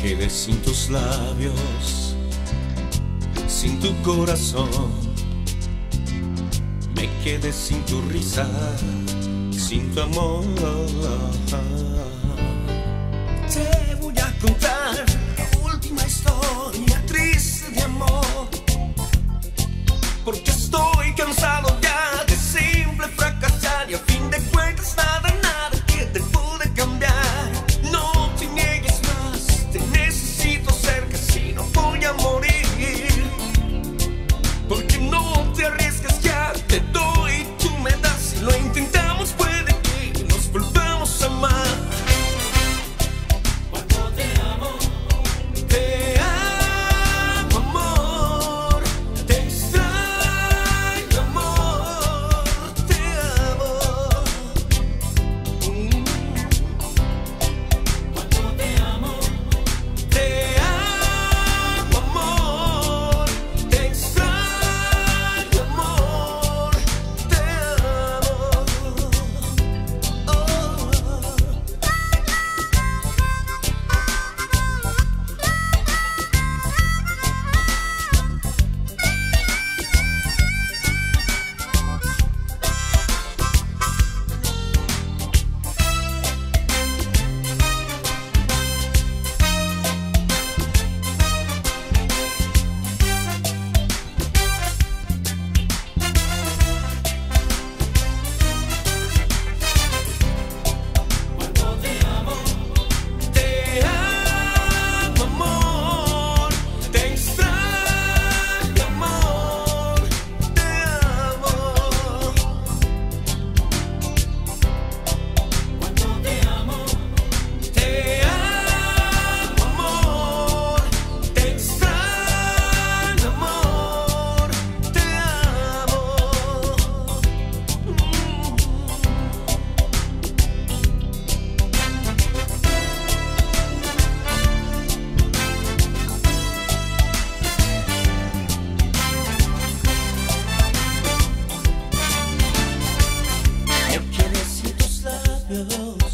quedé sin tus labios, sin tu corazón, me quedé sin tu risa, sin tu amor. Te voy a contar la última historia triste de amor, porque love.